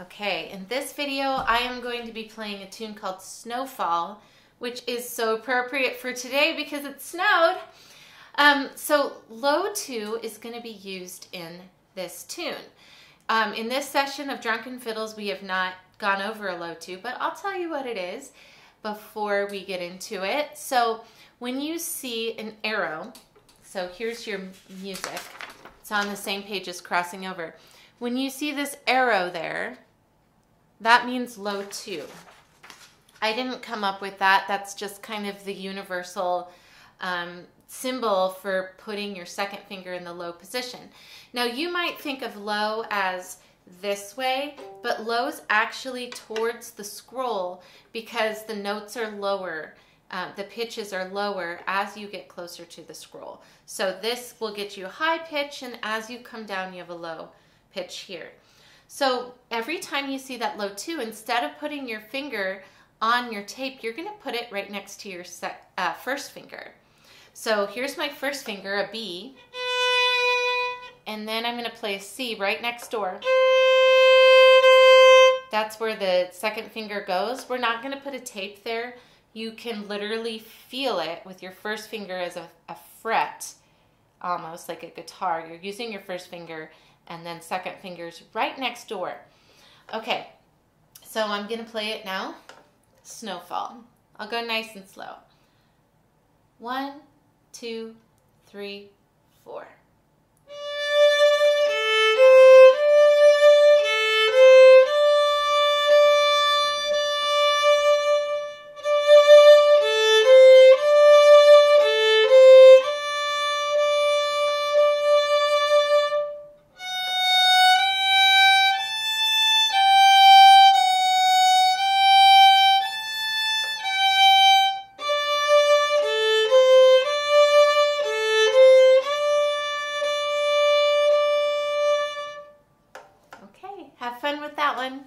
Okay, in this video, I am going to be playing a tune called Snowfall, which is so appropriate for today because it snowed. Um, so low two is going to be used in this tune. Um, in this session of Drunken Fiddles, we have not gone over a low two, but I'll tell you what it is before we get into it. So when you see an arrow, so here's your music. It's on the same page as crossing over. When you see this arrow there, that means low two. I didn't come up with that. That's just kind of the universal um, symbol for putting your second finger in the low position. Now you might think of low as this way, but low is actually towards the scroll because the notes are lower. Uh, the pitches are lower as you get closer to the scroll. So this will get you a high pitch and as you come down you have a low pitch here. So every time you see that low two, instead of putting your finger on your tape, you're gonna put it right next to your uh, first finger. So here's my first finger, a B, and then I'm gonna play a C right next door. That's where the second finger goes. We're not gonna put a tape there. You can literally feel it with your first finger as a, a fret, almost like a guitar. You're using your first finger and then second finger's right next door. Okay, so I'm gonna play it now. Snowfall. I'll go nice and slow. One, two, three, four. Have fun with that one.